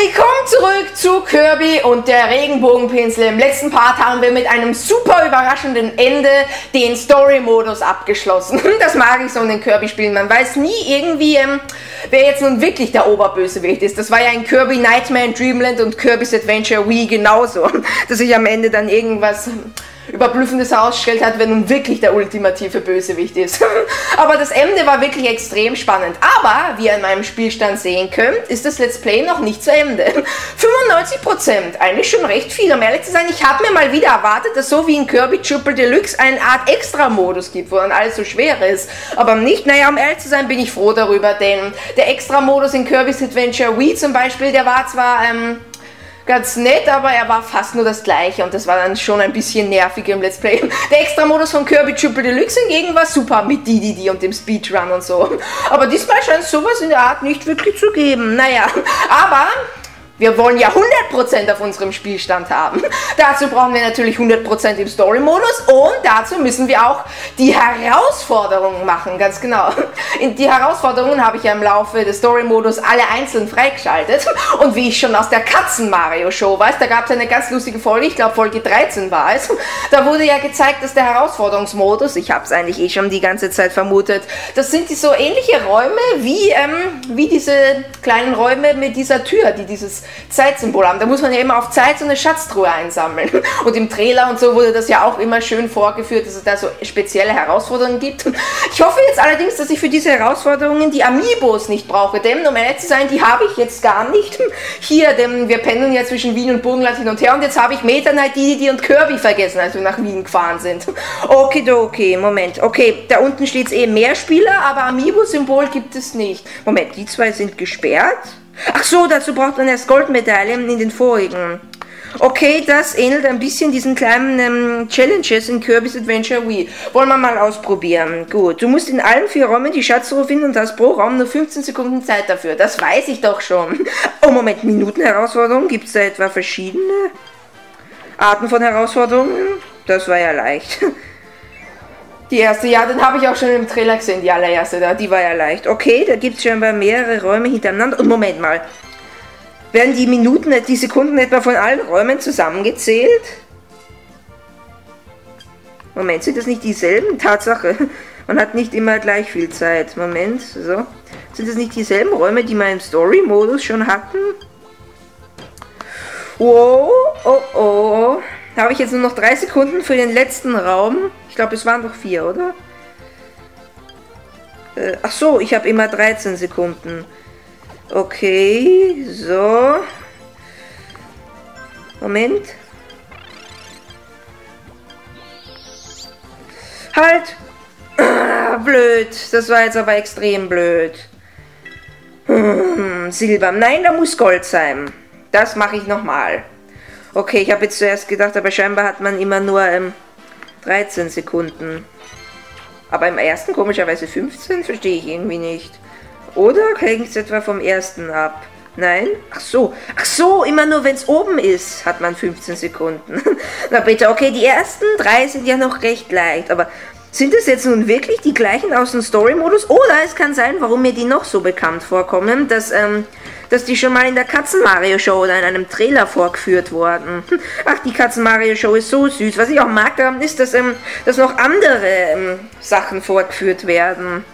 Willkommen zurück zu Kirby und der Regenbogenpinsel. Im letzten Part haben wir mit einem super überraschenden Ende den Story-Modus abgeschlossen. Das mag ich so in den Kirby-Spielen. Man weiß nie irgendwie, ähm, wer jetzt nun wirklich der Oberbösewicht ist. Das war ja in Kirby Nightmare in Dreamland und Kirby's Adventure Wii genauso. Dass sich am Ende dann irgendwas Überblüffendes herausgestellt hat, wenn nun wirklich der ultimative Bösewicht ist. Aber das Ende war wirklich extrem spannend. Aber, wie ihr in meinem Spielstand sehen könnt, ist das Let's Play noch nicht zu Ende. 95%, eigentlich schon recht viel. Um ehrlich zu sein, ich habe mir mal wieder erwartet, dass so wie in Kirby Triple Deluxe eine Art Extra-Modus gibt, wo dann alles so schwer ist. Aber nicht, naja, um ehrlich zu sein, bin ich froh darüber, denn der Extra-Modus in Kirby's Adventure Wii zum Beispiel, der war zwar, ähm, ganz nett, aber er war fast nur das gleiche und das war dann schon ein bisschen nervig im Let's Play. Der Extra-Modus von Kirby Triple Deluxe hingegen war super mit DDD und dem Speedrun und so. Aber diesmal scheint es sowas in der Art nicht wirklich zu geben. Naja, aber wir wollen ja 100% auf unserem Spielstand haben. dazu brauchen wir natürlich 100% im Story-Modus und dazu müssen wir auch die Herausforderungen machen, ganz genau. Die Herausforderungen habe ich ja im Laufe des Story-Modus alle einzeln freigeschaltet und wie ich schon aus der Katzen-Mario-Show weiß, da gab es eine ganz lustige Folge, ich glaube Folge 13 war es, da wurde ja gezeigt, dass der Herausforderungsmodus, ich habe es eigentlich eh schon die ganze Zeit vermutet, das sind die so ähnliche Räume wie, ähm, wie diese kleinen Räume mit dieser Tür, die dieses Zeitsymbol haben. Da muss man ja immer auf Zeit so eine Schatztruhe einsammeln. Und im Trailer und so wurde das ja auch immer schön vorgeführt, dass es da so spezielle Herausforderungen gibt. Ich hoffe jetzt allerdings, dass ich für diese Herausforderungen die Amiibos nicht brauche, denn um ehrlich zu sein, die habe ich jetzt gar nicht. Hier, denn wir pendeln ja zwischen Wien und Burgenland hin und her und jetzt habe ich Meta Knight, Didi und Kirby vergessen, als wir nach Wien gefahren sind. Okay, Moment. Okay, da unten steht es eh mehr Spieler, aber Amiibo-Symbol gibt es nicht. Moment, die zwei sind gesperrt? Ach so, dazu braucht man erst Goldmedaillen in den vorigen. Okay, das ähnelt ein bisschen diesen kleinen ähm, Challenges in Kirby's Adventure Wii. Wollen wir mal ausprobieren. Gut, du musst in allen vier Räumen die Schatztruhe finden und hast pro Raum nur 15 Sekunden Zeit dafür. Das weiß ich doch schon. Oh, Moment, Minuten-Herausforderungen? Gibt es da etwa verschiedene Arten von Herausforderungen? Das war ja leicht. Die erste, ja, den habe ich auch schon im Trailer gesehen, die allererste da, die war ja leicht. Okay, da gibt es scheinbar mehrere Räume hintereinander. Und Moment mal, werden die Minuten, die Sekunden etwa von allen Räumen zusammengezählt? Moment, sind das nicht dieselben? Tatsache, man hat nicht immer gleich viel Zeit. Moment, so. Sind das nicht dieselben Räume, die wir im Story-Modus schon hatten? Wow, oh oh. Da habe ich jetzt nur noch drei Sekunden für den letzten Raum. Ich glaube, es waren doch vier, oder? Äh, ach so, ich habe immer 13 Sekunden. Okay, so. Moment. Halt! Ah, blöd. Das war jetzt aber extrem blöd. Hm, Silber. Nein, da muss Gold sein. Das mache ich nochmal. Okay, ich habe jetzt zuerst gedacht, aber scheinbar hat man immer nur ähm, 13 Sekunden. Aber im ersten komischerweise 15? Verstehe ich irgendwie nicht. Oder hängt es etwa vom ersten ab? Nein? Ach so. Ach so, immer nur wenn es oben ist, hat man 15 Sekunden. Na bitte, okay, die ersten drei sind ja noch recht leicht, aber sind es jetzt nun wirklich die gleichen aus dem Story-Modus? Oder es kann sein, warum mir die noch so bekannt vorkommen, dass ähm, dass die schon mal in der Katzen-Mario-Show oder in einem Trailer vorgeführt wurden. Ach, die Katzen-Mario-Show ist so süß. Was ich auch mag daran ist, dass, ähm, dass noch andere ähm, Sachen vorgeführt werden.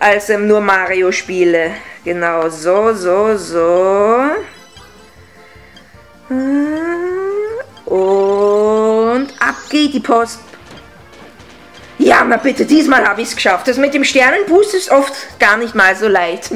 Als ähm, nur Mario-Spiele. Genau, so, so, so. Und ab geht die Post. Ja, na bitte, diesmal habe ich es geschafft. Das mit dem Sternenboost ist oft gar nicht mal so leicht.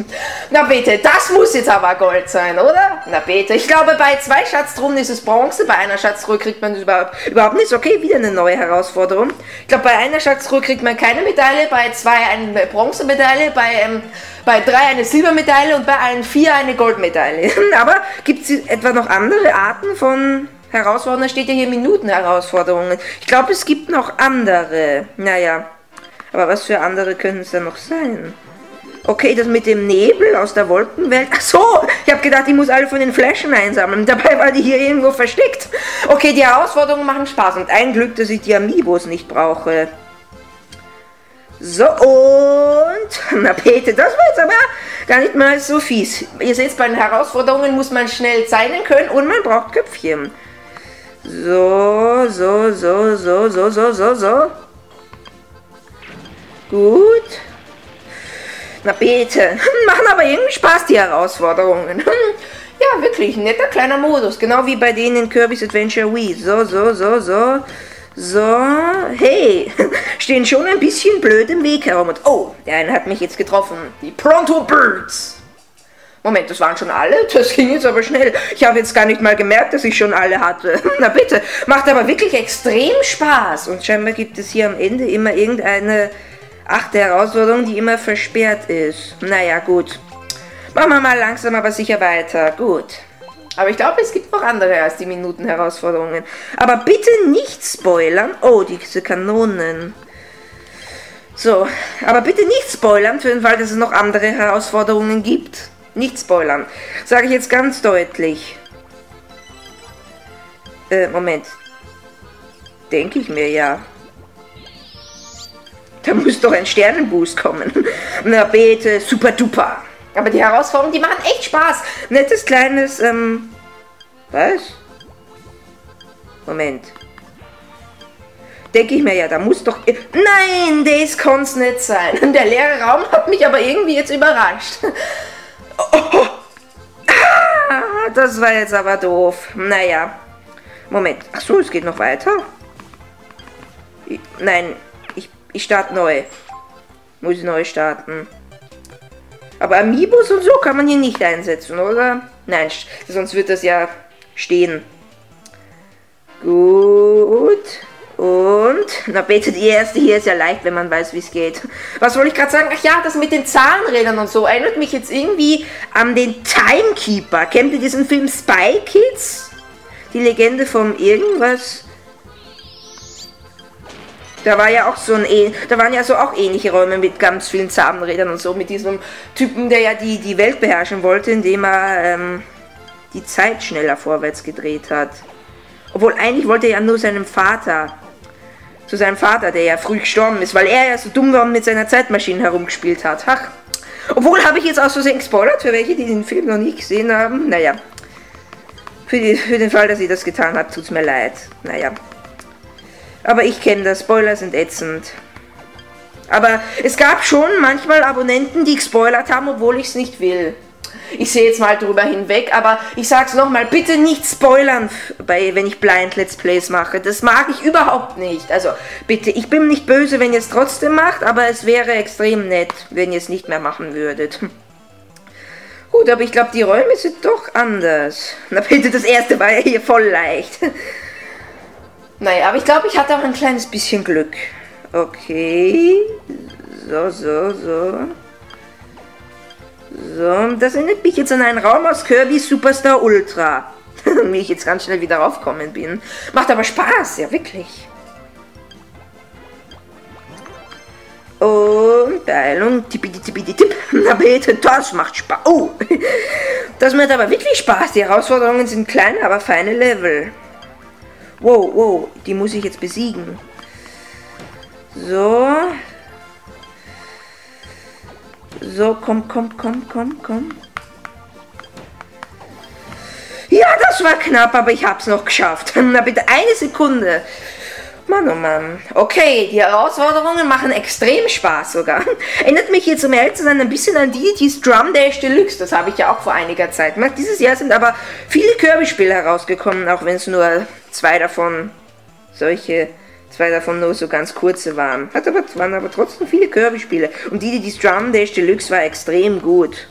Na bitte, das muss jetzt aber Gold sein, oder? Na bitte, ich glaube, bei zwei Schatztruhen ist es Bronze, bei einer Schatztruhe kriegt man überhaupt, überhaupt nichts. Okay, wieder eine neue Herausforderung. Ich glaube, bei einer Schatztruhe kriegt man keine Medaille, bei zwei eine Bronzemedaille, bei, ähm, bei drei eine Silbermedaille und bei allen vier eine Goldmedaille. aber gibt es etwa noch andere Arten von Herausforderungen steht ja hier Minuten-Herausforderungen. Ich glaube, es gibt noch andere. Naja. Aber was für andere können es denn noch sein? Okay, das mit dem Nebel aus der Wolkenwelt. Ach so, ich habe gedacht, ich muss alle von den Flaschen einsammeln. Dabei war die hier irgendwo versteckt. Okay, die Herausforderungen machen Spaß. Und ein Glück, dass ich die Amiibos nicht brauche. So, und, na Peter, das war jetzt aber gar nicht mal so fies. Ihr seht, bei den Herausforderungen muss man schnell zeichnen können und man braucht Köpfchen. So, so, so, so, so, so, so, so. Gut. Na bitte. Machen aber irgendwie Spaß, die Herausforderungen. Ja, wirklich, netter kleiner Modus. Genau wie bei denen in Kirby's Adventure Wii. So, so, so, so. So, hey, stehen schon ein bisschen blöd im Weg herum. Und oh, der eine hat mich jetzt getroffen. Die Pronto Birds. Moment, das waren schon alle? Das ging jetzt aber schnell. Ich habe jetzt gar nicht mal gemerkt, dass ich schon alle hatte. Na bitte, macht aber wirklich extrem Spaß. Und scheinbar gibt es hier am Ende immer irgendeine achte Herausforderung, die immer versperrt ist. Naja, gut. Machen wir mal langsam aber sicher weiter. Gut. Aber ich glaube, es gibt noch andere als die Minuten-Herausforderungen. Aber bitte nicht spoilern. Oh, diese Kanonen. So, aber bitte nicht spoilern, für den Fall, dass es noch andere Herausforderungen gibt. Nicht spoilern. Sage ich jetzt ganz deutlich. Äh, Moment. Denke ich mir ja. Da muss doch ein Sternenboost kommen. Na bitte, super duper. Aber die Herausforderungen, die machen echt Spaß. Nettes kleines, ähm. Was? Moment. Denke ich mir ja, da muss doch. Nein, das kann es nicht sein. Der leere Raum hat mich aber irgendwie jetzt überrascht. Das war jetzt aber doof. Naja. Moment. Ach so, es geht noch weiter. Nein, ich, ich starte neu. Muss ich neu starten. Aber Amiibos und so kann man hier nicht einsetzen, oder? Nein, sonst wird das ja stehen. Gut. Und, na bitte, die erste hier ist ja leicht, wenn man weiß, wie es geht. Was wollte ich gerade sagen? Ach ja, das mit den Zahnrädern und so erinnert mich jetzt irgendwie an den Timekeeper. Kennt ihr diesen Film Spy Kids? Die Legende vom irgendwas? Da war ja auch so ein, da waren ja so auch ähnliche Räume mit ganz vielen Zahnrädern und so, mit diesem Typen, der ja die, die Welt beherrschen wollte, indem er ähm, die Zeit schneller vorwärts gedreht hat. Obwohl eigentlich wollte er ja nur seinem Vater, zu seinem Vater, der ja früh gestorben ist, weil er ja so dumm war und mit seiner Zeitmaschine herumgespielt hat. Ach, obwohl habe ich jetzt auch so sehr gespoilert für welche, die den Film noch nie gesehen haben. Naja, für, die, für den Fall, dass ich das getan habe, tut es mir leid. Naja. Aber ich kenne das, Spoiler sind ätzend. Aber es gab schon manchmal Abonnenten, die gespoilert haben, obwohl ich es nicht will. Ich sehe jetzt mal drüber hinweg, aber ich sag's nochmal, bitte nicht spoilern, bei, wenn ich Blind Let's Plays mache. Das mag ich überhaupt nicht. Also bitte, ich bin nicht böse, wenn ihr es trotzdem macht, aber es wäre extrem nett, wenn ihr es nicht mehr machen würdet. Gut, aber ich glaube, die Räume sind doch anders. Na bitte, das erste war ja hier voll leicht. Naja, aber ich glaube, ich hatte auch ein kleines bisschen Glück. Okay. So, so, so. So, das erinnert mich jetzt an einen Raum aus Kirby Superstar Ultra. Wie ich jetzt ganz schnell wieder raufkommen bin. Macht aber Spaß, ja wirklich. Und Beeilung, tippidi tippidi tipp. Na bitte, das macht Spaß. Oh, das macht aber wirklich Spaß. Die Herausforderungen sind kleine, aber feine Level. Wow, wow, die muss ich jetzt besiegen. So. So, komm, komm, komm, komm, komm. Ja, das war knapp, aber ich hab's noch geschafft. Na bitte, eine Sekunde. Mann, oh Mann. Okay, die Herausforderungen machen extrem Spaß sogar. Erinnert mich jetzt, um ehrlich zu sein, ein bisschen an DDT's Drum Dash Deluxe. Das habe ich ja auch vor einiger Zeit gemacht. Dieses Jahr sind aber viele Kirby-Spiele herausgekommen, auch wenn es nur zwei davon solche, zwei davon nur so ganz kurze waren. Hat aber, waren aber trotzdem viele Kirby-Spiele. Und DDT's Drum Dash Deluxe war extrem gut.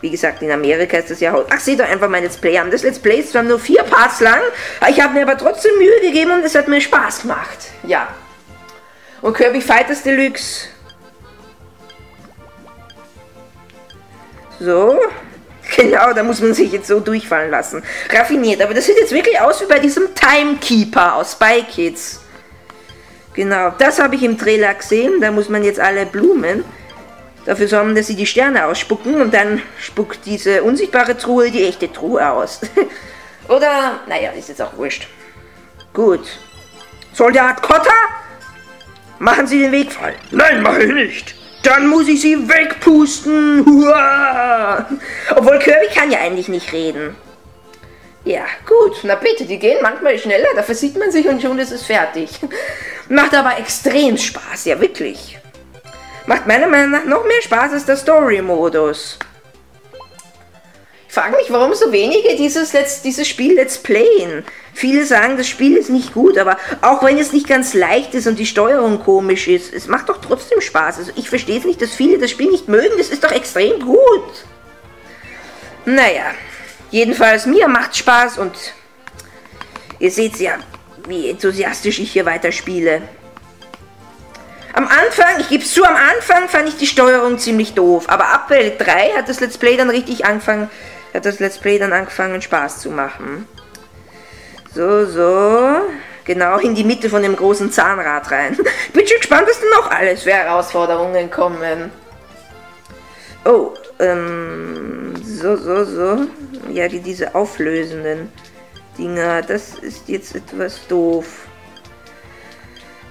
Wie gesagt, in Amerika ist das ja... Ach, seht doch einfach mein Let's Play an. Das Let's Play ist zwar nur vier Parts lang, ich habe mir aber trotzdem Mühe gegeben und es hat mir Spaß gemacht. Ja. Und Kirby Fighters Deluxe. So. Genau, da muss man sich jetzt so durchfallen lassen. Raffiniert, aber das sieht jetzt wirklich aus wie bei diesem Timekeeper aus Spy Kids. Genau, das habe ich im Trailer gesehen. Da muss man jetzt alle Blumen dafür sorgen, dass sie die Sterne ausspucken und dann spuckt diese unsichtbare Truhe die echte Truhe aus. Oder, naja, ist jetzt auch wurscht. Gut. Soldat Kotter? machen Sie den Weg frei. Nein, mache ich nicht. Dann muss ich sie wegpusten. Hua! Obwohl Kirby kann ja eigentlich nicht reden. Ja, gut, na bitte, die gehen manchmal schneller, da versieht man sich und schon ist es fertig. Macht aber extrem Spaß, ja wirklich. Macht meiner Meinung nach noch mehr Spaß als der Story-Modus. Ich frage mich, warum so wenige dieses, Let's, dieses Spiel Let's Playen. Viele sagen, das Spiel ist nicht gut, aber auch wenn es nicht ganz leicht ist und die Steuerung komisch ist, es macht doch trotzdem Spaß. Also ich verstehe es nicht, dass viele das Spiel nicht mögen, das ist doch extrem gut. Naja, jedenfalls mir macht Spaß und ihr seht ja, wie enthusiastisch ich hier weiterspiele. Am Anfang, ich gebe es zu, am Anfang fand ich die Steuerung ziemlich doof, aber ab Welt 3 hat das Let's Play dann richtig angefangen, hat das Let's Play dann angefangen Spaß zu machen. So, so. Genau in die Mitte von dem großen Zahnrad rein. Bin schon gespannt, was denn noch alles für Herausforderungen kommen. Oh, ähm, so, so, so. Ja, die, diese auflösenden Dinger, das ist jetzt etwas doof.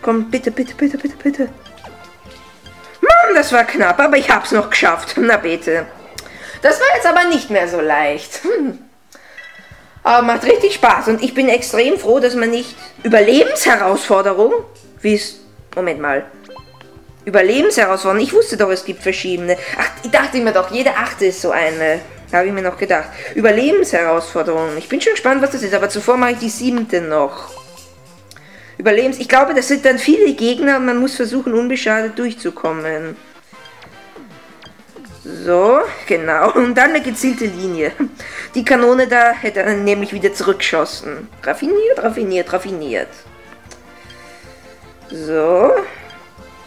Komm, bitte, bitte, bitte, bitte, bitte. Mann, das war knapp, aber ich hab's noch geschafft. Na bitte. Das war jetzt aber nicht mehr so leicht. Hm. Aber macht richtig Spaß und ich bin extrem froh, dass man nicht Überlebensherausforderung, wie es. Moment mal. Überlebensherausforderung. Ich wusste doch, es gibt verschiedene. Ach, ich dachte mir doch, jede achte ist so eine. Habe ich mir noch gedacht. Überlebensherausforderung. Ich bin schon gespannt, was das ist, aber zuvor mache ich die siebte noch. Überlebens. Ich glaube, das sind dann viele Gegner und man muss versuchen, unbeschadet durchzukommen. So, genau. Und dann eine gezielte Linie. Die Kanone da hätte dann nämlich wieder zurückgeschossen. Raffiniert, raffiniert, raffiniert. So.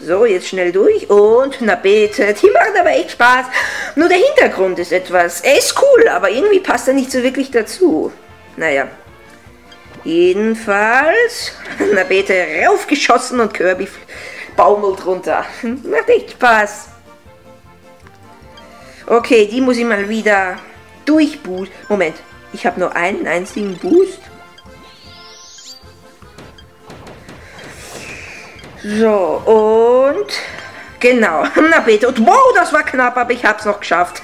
So, jetzt schnell durch und na bitte, die machen aber echt Spaß. Nur der Hintergrund ist etwas. Er ist cool, aber irgendwie passt er nicht so wirklich dazu. Naja. Jedenfalls, na bitte, raufgeschossen und Kirby baumelt runter. Macht echt Spaß. Okay, die muss ich mal wieder durchboost. Moment, ich habe nur einen einzigen Boost. So, und genau. Na bitte. Und wow, das war knapp, aber ich habe es noch geschafft.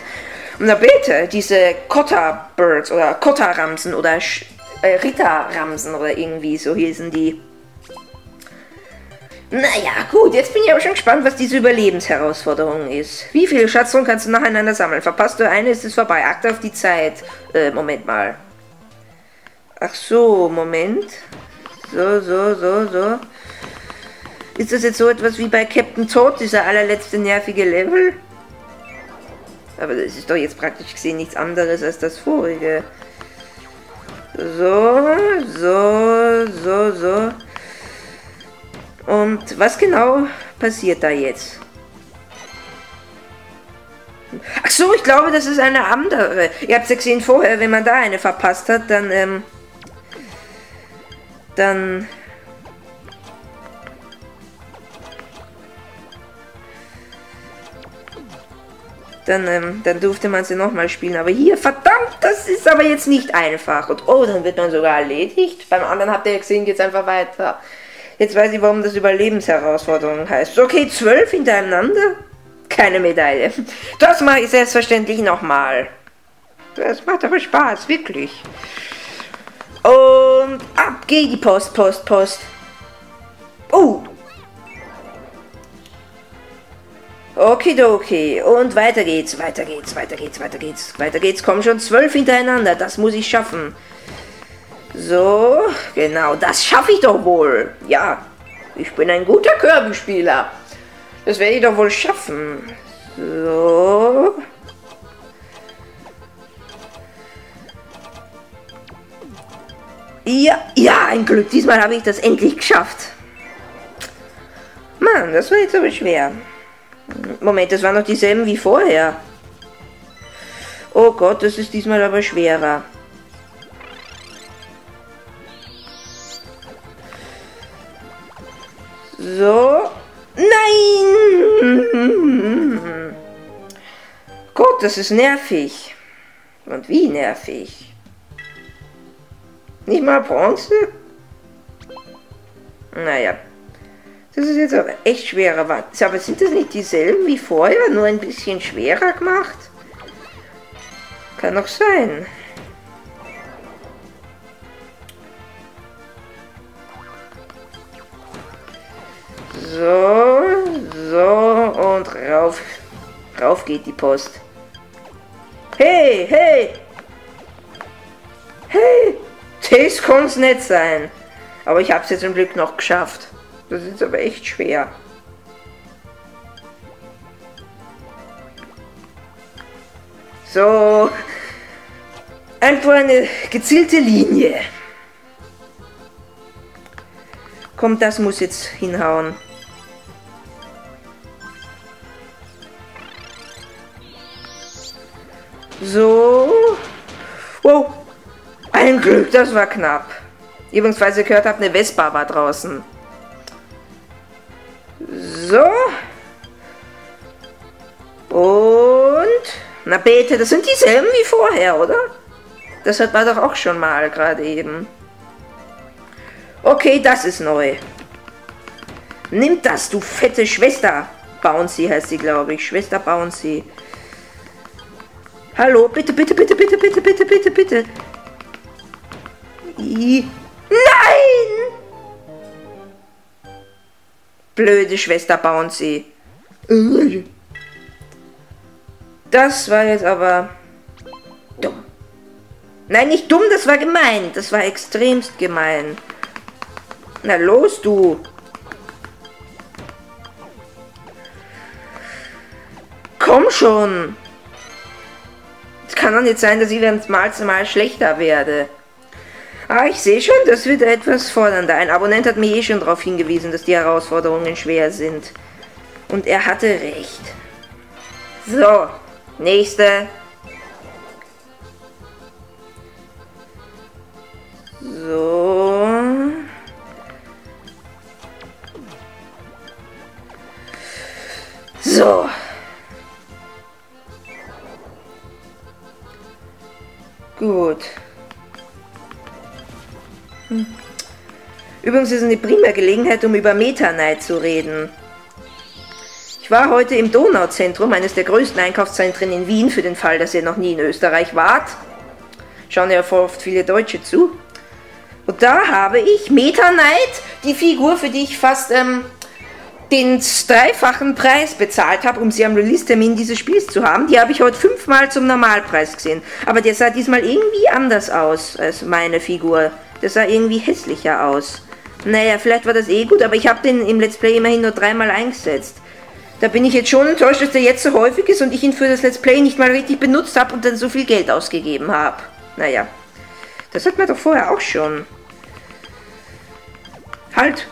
Na bitte, diese Kotta-Birds oder Kotta-Ramsen oder äh, Ritter-Ramsen oder irgendwie so hießen die. Naja, gut, jetzt bin ich aber schon gespannt, was diese Überlebensherausforderung ist. Wie viele Schatzungen kannst du nacheinander sammeln? Verpasst du eine, ist es vorbei. Achte auf die Zeit. Äh, Moment mal. Ach so, Moment. So, so, so, so. Ist das jetzt so etwas wie bei Captain Toad, dieser allerletzte nervige Level? Aber das ist doch jetzt praktisch gesehen nichts anderes als das vorige. So, so, so, so. Und was genau passiert da jetzt? Ach so, ich glaube, das ist eine andere. Ihr habt es ja gesehen vorher, wenn man da eine verpasst hat, dann, ähm, dann... Dann, ähm, dann durfte man sie nochmal spielen. Aber hier, verdammt, das ist aber jetzt nicht einfach. Und oh, dann wird man sogar erledigt. Beim anderen habt ihr ja gesehen, geht's einfach weiter. Jetzt weiß ich, warum das Überlebensherausforderung heißt. Okay, zwölf hintereinander? Keine Medaille. Das mache ich selbstverständlich nochmal. Das macht aber Spaß, wirklich. Und ab geht die Post, Post, Post. Oh. Okidoki. Und weiter geht's, weiter geht's, weiter geht's, weiter geht's, weiter geht's. Kommen schon zwölf hintereinander. Das muss ich schaffen. So, genau, das schaffe ich doch wohl. Ja, ich bin ein guter Kirby-Spieler. Das werde ich doch wohl schaffen. So. Ja, ja, ein Glück. Diesmal habe ich das endlich geschafft. Mann, das war jetzt aber schwer. Moment, das waren noch dieselben wie vorher. Oh Gott, das ist diesmal aber schwerer. So. Nein! Gott, das ist nervig. Und wie nervig? Nicht mal Bronze? Naja. Das ist jetzt aber echt schwerer. Aber sind das nicht dieselben wie vorher, nur ein bisschen schwerer gemacht? Kann doch sein. So, so und rauf. Rauf geht die Post. Hey, hey! Hey! Das kann's nicht sein. Aber ich hab's jetzt zum Glück noch geschafft. Das ist aber echt schwer. So. Einfach eine gezielte Linie. Komm, das muss jetzt hinhauen. So. Wow. Ein Glück, das war knapp. Übrigens, falls ihr gehört habt, eine Vespa war draußen. So. Und. Na bitte, das sind dieselben wie vorher, oder? Das hat man doch auch schon mal gerade eben. Okay, das ist neu. Nimm das, du fette Schwester. Bouncy heißt sie, glaube ich. Schwester Bouncy. Hallo, bitte, bitte, bitte, bitte, bitte, bitte, bitte, bitte. I Nein! Blöde Schwester Bouncy. Das war jetzt aber dumm. Nein, nicht dumm, das war gemein. Das war extremst gemein. Na los, du. Komm schon. Es kann doch nicht sein, dass ich dann mal zu mal schlechter werde. Ah, ich sehe schon, das wird etwas fordernder. Ein Abonnent hat mir eh schon darauf hingewiesen, dass die Herausforderungen schwer sind. Und er hatte recht. So, nächste. So. So. Gut. Hm. Übrigens ist es eine prima Gelegenheit, um über Meta Knight zu reden. Ich war heute im Donauzentrum, eines der größten Einkaufszentren in Wien, für den Fall, dass ihr noch nie in Österreich wart. Schauen ja oft viele Deutsche zu. Und da habe ich Meta Knight, die Figur, für die ich fast ähm, den dreifachen Preis bezahlt habe, um sie am Release-Termin dieses Spiels zu haben. Die habe ich heute fünfmal zum Normalpreis gesehen. Aber der sah diesmal irgendwie anders aus als meine Figur. Der sah irgendwie hässlicher aus. Naja, vielleicht war das eh gut, aber ich habe den im Let's Play immerhin nur dreimal eingesetzt. Da bin ich jetzt schon enttäuscht, dass der jetzt so häufig ist und ich ihn für das Let's Play nicht mal richtig benutzt habe und dann so viel Geld ausgegeben habe. Naja, das hat man doch vorher auch schon. Halt!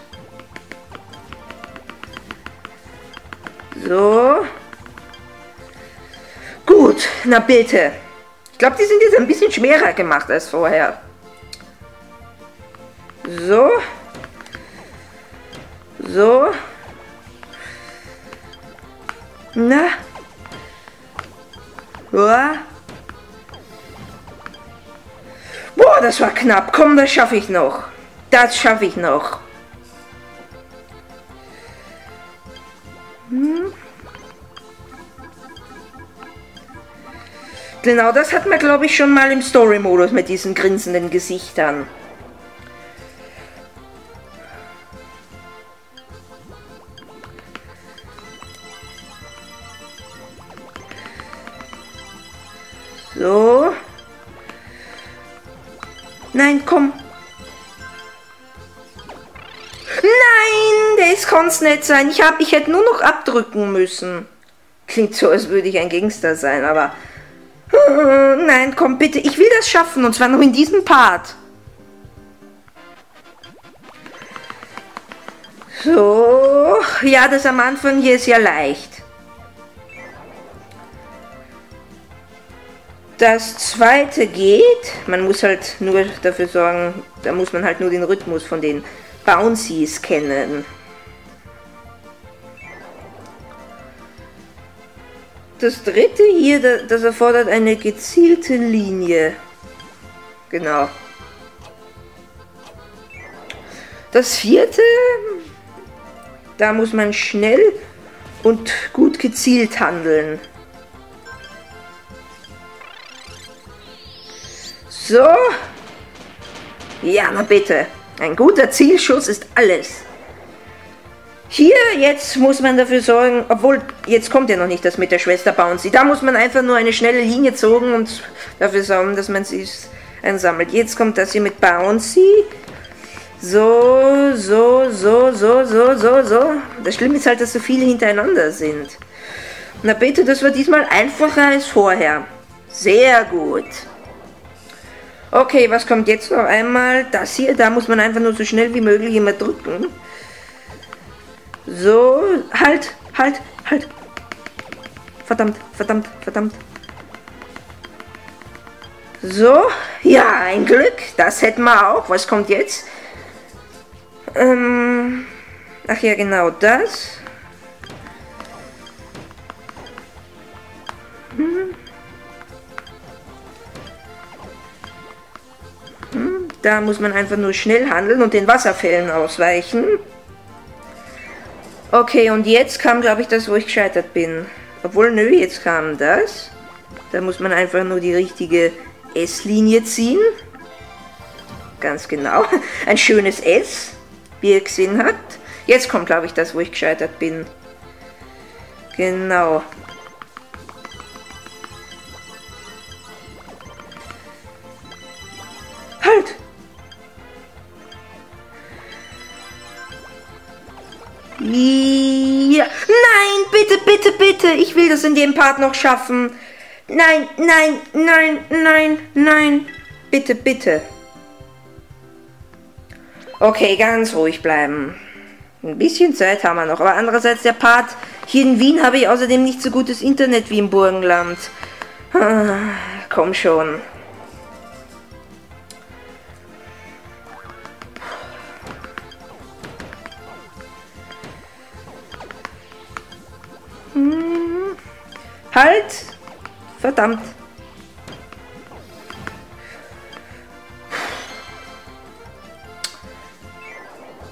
So. Gut, na bitte. Ich glaube, die sind jetzt ein bisschen schwerer gemacht als vorher. So. So. Na. Boah. Boah, das war knapp. Komm, das schaffe ich noch. Das schaffe ich noch. Hm. Genau, das hat man, glaube ich, schon mal im Story-Modus mit diesen grinsenden Gesichtern. Kann's nicht sein. Ich, hab, ich hätte nur noch abdrücken müssen. Klingt so, als würde ich ein Gangster sein, aber... Nein, komm bitte, ich will das schaffen und zwar noch in diesem Part. So, ja, das am Anfang hier ist ja leicht. Das zweite geht, man muss halt nur dafür sorgen, da muss man halt nur den Rhythmus von den Bouncies kennen. Das dritte hier, das erfordert eine gezielte Linie. Genau. Das vierte... Da muss man schnell und gut gezielt handeln. So. Ja, na bitte. Ein guter Zielschuss ist alles. Hier, jetzt muss man dafür sorgen, obwohl, jetzt kommt ja noch nicht das mit der Schwester Bouncy. Da muss man einfach nur eine schnelle Linie zogen und dafür sorgen, dass man sie einsammelt. Jetzt kommt das hier mit Bouncy. So, so, so, so, so, so, so. Das Schlimme ist halt, dass so viele hintereinander sind. Na bitte, das war diesmal einfacher als vorher. Sehr gut. Okay, was kommt jetzt noch einmal? Das hier, da muss man einfach nur so schnell wie möglich immer drücken. So, halt, halt, halt. Verdammt, verdammt, verdammt. So, ja, ein Glück. Das hätten wir auch. Was kommt jetzt? Ähm, ach ja, genau das. Hm. Hm, da muss man einfach nur schnell handeln und den Wasserfällen ausweichen. Okay, und jetzt kam, glaube ich, das, wo ich gescheitert bin. Obwohl, nö, jetzt kam das. Da muss man einfach nur die richtige S-Linie ziehen. Ganz genau. Ein schönes S, wie ihr gesehen habt. Jetzt kommt, glaube ich, das, wo ich gescheitert bin. Genau. Halt! Ja. Nein, bitte, bitte, bitte. Ich will das in dem Part noch schaffen. Nein, nein, nein, nein, nein. Bitte, bitte. Okay, ganz ruhig bleiben. Ein bisschen Zeit haben wir noch. Aber andererseits der Part, hier in Wien habe ich außerdem nicht so gutes Internet wie im Burgenland. Ah, komm schon. Halt! Verdammt!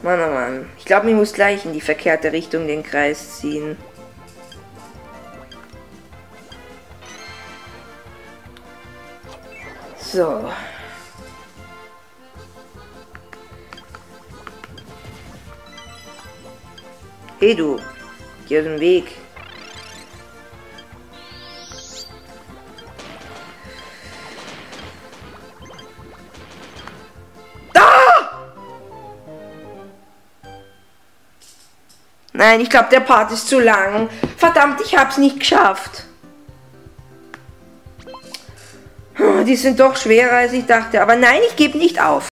Mann, oh Mann. Ich glaube, ich muss gleich in die verkehrte Richtung den Kreis ziehen. So. Hey du, geh dem Weg. Nein, ich glaube, der Part ist zu lang. Verdammt, ich hab's nicht geschafft. Die sind doch schwerer, als ich dachte. Aber nein, ich gebe nicht auf.